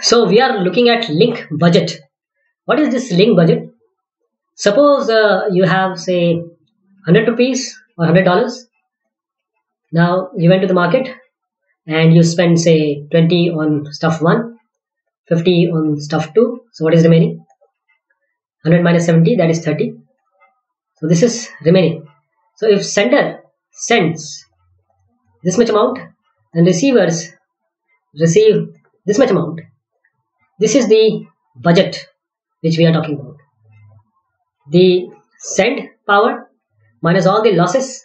So we are looking at link budget. What is this link budget? Suppose uh, you have say 100 rupees or 100 dollars. Now you went to the market and you spend say 20 on stuff 1, 50 on stuff 2. So what is remaining? 100 minus 70 that is 30. So this is remaining. So if sender sends this much amount and receivers receive this much amount, this is the budget which we are talking about. The send power minus all the losses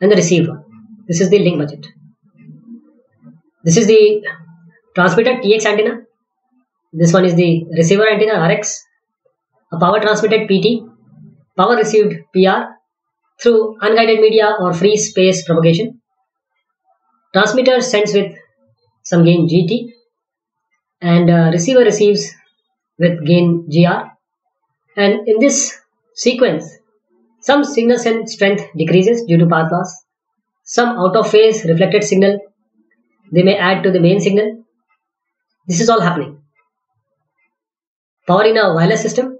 and the receive one. This is the link budget. This is the transmitter TX antenna. This one is the receiver antenna RX. A power transmitted PT. Power received PR through unguided media or free space propagation. Transmitter sends with some gain GT and uh, receiver receives with gain GR. And in this sequence, some signal strength decreases due to path loss. Some out of phase reflected signal, they may add to the main signal. This is all happening. Power in a wireless system,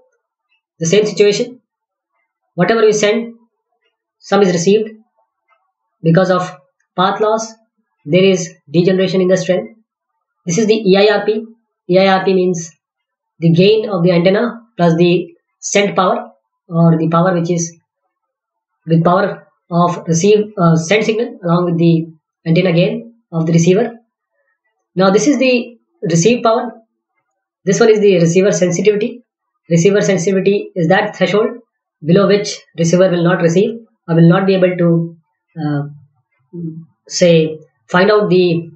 the same situation. Whatever we send, some is received. Because of path loss, there is degeneration in the strength. This is the EIRP. EIRP means the gain of the antenna plus the sent power or the power which is with power of receive uh, send signal along with the antenna gain of the receiver. Now this is the receive power. This one is the receiver sensitivity. Receiver sensitivity is that threshold below which receiver will not receive or will not be able to uh, say find out the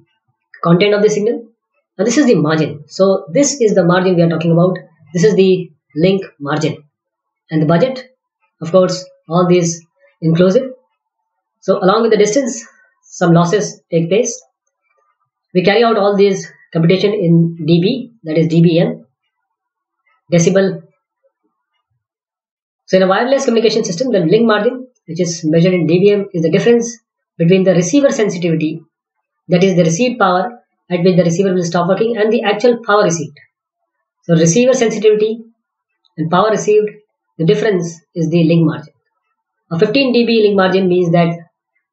content of the signal now this is the margin. So this is the margin we are talking about. This is the link margin. And the budget, of course, all these inclusive. So along with the distance, some losses take place. We carry out all these computation in dB, that is dBm, decibel. So in a wireless communication system, the link margin, which is measured in dBm, is the difference between the receiver sensitivity, that is the received power, at which the receiver will stop working and the actual power received. So receiver sensitivity and power received, the difference is the link margin. A 15 dB link margin means that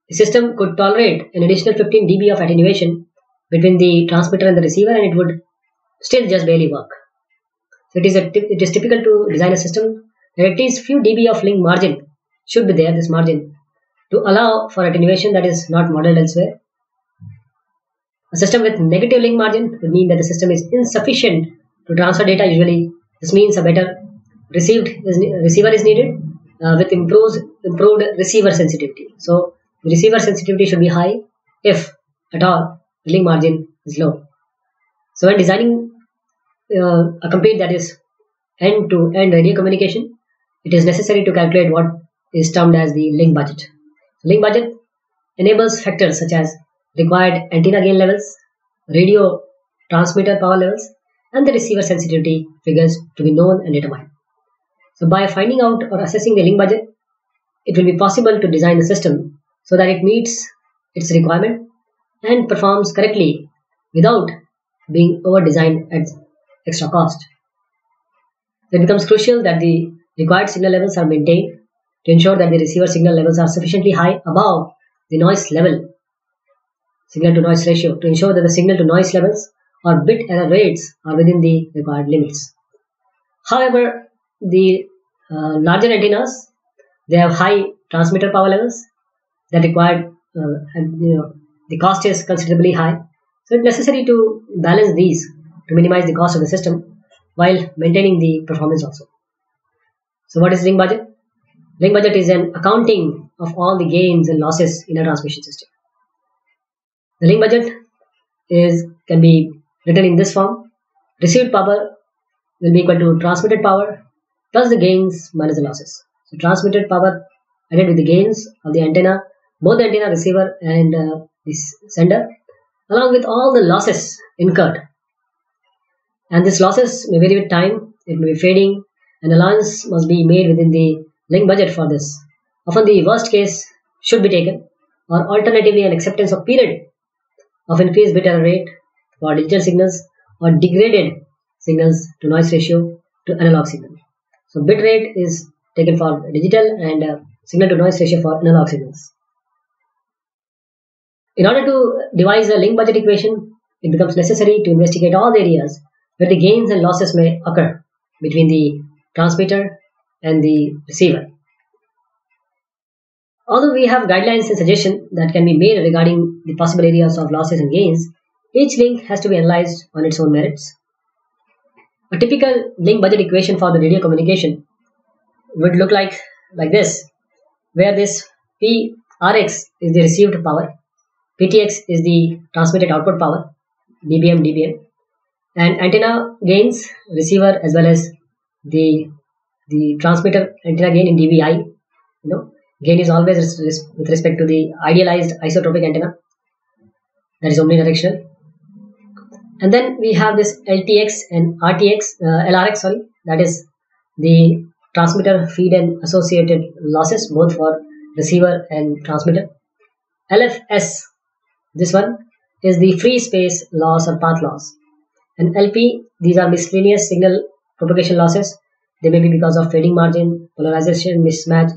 the system could tolerate an additional 15 dB of attenuation between the transmitter and the receiver and it would still just barely work. So it is, a, it is typical to design a system that at least few dB of link margin should be there, this margin, to allow for attenuation that is not modeled elsewhere a system with negative link margin would mean that the system is insufficient to transfer data. Usually, this means a better received is, receiver is needed uh, with improved improved receiver sensitivity. So, the receiver sensitivity should be high if at all the link margin is low. So, when designing uh, a complete that is end-to-end radio communication, it is necessary to calculate what is termed as the link budget. Link budget enables factors such as required antenna gain levels, radio transmitter power levels, and the receiver sensitivity figures to be known and determined. So by finding out or assessing the link budget, it will be possible to design the system so that it meets its requirement and performs correctly without being over-designed at extra cost. It becomes crucial that the required signal levels are maintained to ensure that the receiver signal levels are sufficiently high above the noise level signal to noise ratio to ensure that the signal to noise levels or bit error rates are within the required limits. However, the uh, larger antennas they have high transmitter power levels that required uh, and you know the cost is considerably high. So it's necessary to balance these to minimize the cost of the system while maintaining the performance also. So what is link budget? Link budget is an accounting of all the gains and losses in a transmission system. The link budget is can be written in this form. Received power will be equal to transmitted power plus the gains minus the losses. So transmitted power added with the gains of the antenna, both the antenna receiver and uh, the sender, along with all the losses incurred. And these losses may vary with time, it may be fading, and allowance must be made within the link budget for this. Often the worst case should be taken, or alternatively an acceptance of period of increased bit error rate for digital signals or degraded signals to noise ratio to analog signal. So bit rate is taken for digital and uh, signal to noise ratio for analog signals. In order to devise a link budget equation, it becomes necessary to investigate all the areas where the gains and losses may occur between the transmitter and the receiver. Although we have guidelines and suggestions that can be made regarding the possible areas of losses and gains, each link has to be analyzed on its own merits. A typical link budget equation for the radio communication would look like like this, where this Prx is the received power, Ptx is the transmitted output power, dBm dBm, and antenna gains receiver as well as the the transmitter antenna gain in dBi. You know, gain is always with respect to the idealized isotropic antenna that is omnidirectional and then we have this LTX and RTX, uh, LRX, sorry, that is the transmitter feed and associated losses both for receiver and transmitter. LFS, this one is the free space loss or path loss. And LP, these are miscellaneous signal propagation losses. They may be because of fading margin, polarization mismatch,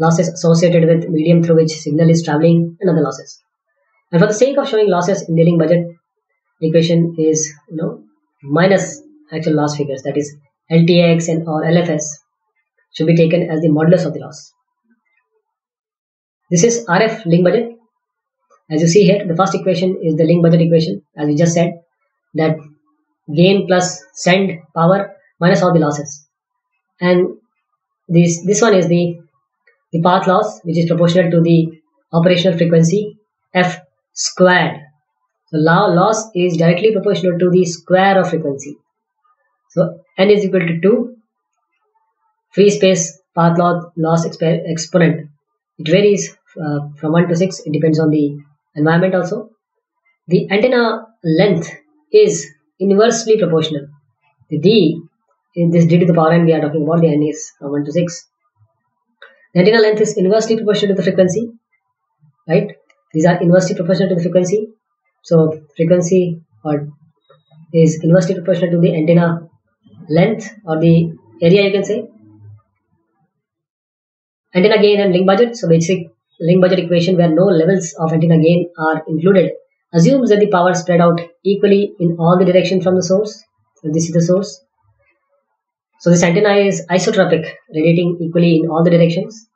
losses associated with medium through which signal is traveling, and other losses. And for the sake of showing losses in the link budget, equation is you know minus actual loss figures that is LTX and or LFS should be taken as the modulus of the loss. This is RF link budget. As you see here, the first equation is the link budget equation, as we just said, that gain plus send power minus all the losses. And this this one is the the path loss, which is proportional to the operational frequency f squared so loss is directly proportional to the square of frequency. So n is equal to 2. Free space path loss exponent. It varies uh, from 1 to 6. It depends on the environment also. The antenna length is inversely proportional. The d in this d to the power n we are talking about the n is from 1 to 6. Antenna length is inversely proportional to the frequency. Right? These are inversely proportional to the frequency so frequency or is inversely proportional to the antenna length or the area you can say. Antenna gain and link budget. So basic link budget equation where no levels of antenna gain are included assumes that the power spread out equally in all the direction from the source. So this is the source. So this antenna is isotropic, radiating equally in all the directions.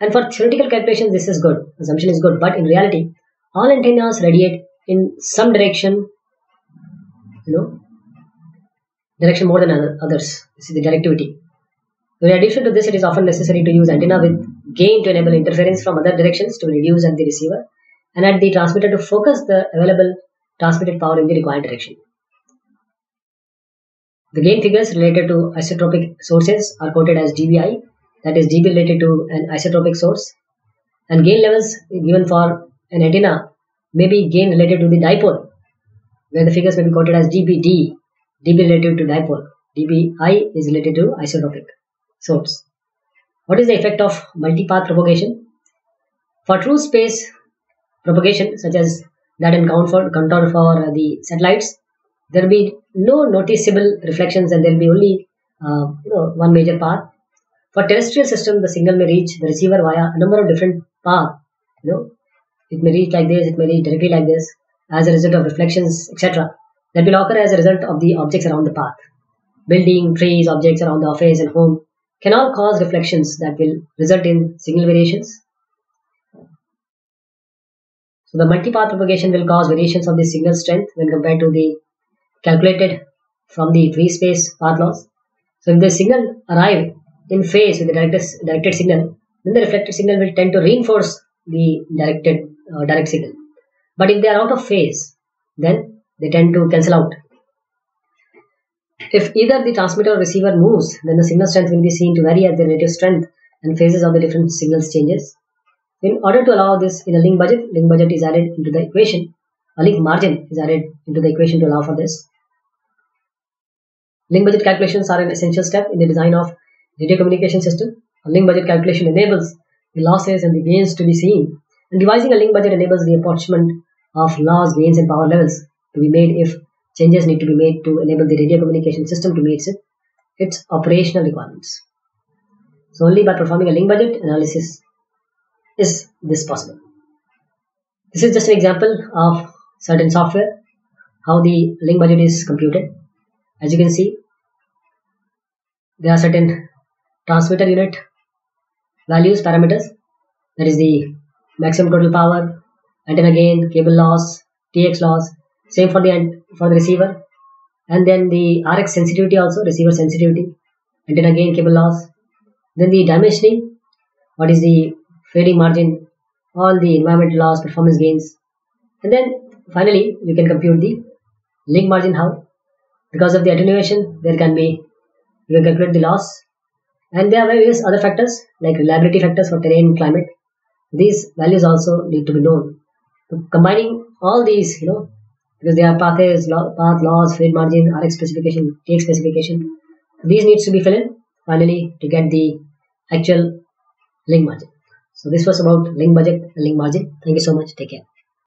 And for theoretical calculations, this is good. Assumption is good. But in reality, all antennas radiate in some direction you know direction more than others this is the directivity in addition to this it is often necessary to use antenna with gain to enable interference from other directions to reduce at the receiver and at the transmitter to focus the available transmitted power in the required direction the gain figures related to isotropic sources are quoted as dBi that is dB related to an isotropic source and gain levels given for an antenna may be gain related to the dipole, where the figures may be quoted as dBd, dB related to dipole, dBi is related to isotropic source. What is the effect of multipath propagation? For true space propagation, such as that in for the satellites, there will be no noticeable reflections and there will be only uh, you know, one major path. For terrestrial system, the signal may reach the receiver via a number of different paths. You know, it may reach like this, it may reach directly like this as a result of reflections, etc. That will occur as a result of the objects around the path. Building, trees, objects around the office and home can all cause reflections that will result in signal variations. So the multipath propagation will cause variations of the signal strength when compared to the calculated from the free space path loss. So if the signal arrive in phase with the directed, directed signal, then the reflected signal will tend to reinforce the directed uh, direct signal. But if they are out of phase, then they tend to cancel out. If either the transmitter or receiver moves, then the signal strength will be seen to vary at the relative strength and phases of the different signals changes. In order to allow this in a link budget, link budget is added into the equation. A link margin is added into the equation to allow for this. Link budget calculations are an essential step in the design of radio communication system. A link budget calculation enables the losses and the gains to be seen and devising a link budget enables the apportionment of loss, gains, and power levels to be made if changes need to be made to enable the radio communication system to meet its, its operational requirements. So only by performing a link budget analysis is this possible. This is just an example of certain software, how the link budget is computed. As you can see, there are certain transmitter unit values parameters that is the maximum total power, antenna gain, cable loss, TX loss, same for the for the receiver, and then the RX sensitivity also receiver sensitivity, antenna gain, cable loss, then the dimensioning, what is the fading margin, all the environmental loss, performance gains, and then finally you can compute the link margin how. Because of the attenuation there can be you can calculate the loss. And there are various other factors like reliability factors for terrain climate. These values also need to be known. Combining all these you know because there are paths path loss fade margin rx specification tx specification these needs to be filled in finally to get the actual link margin. So this was about link budget and link margin. Thank you so much. Take care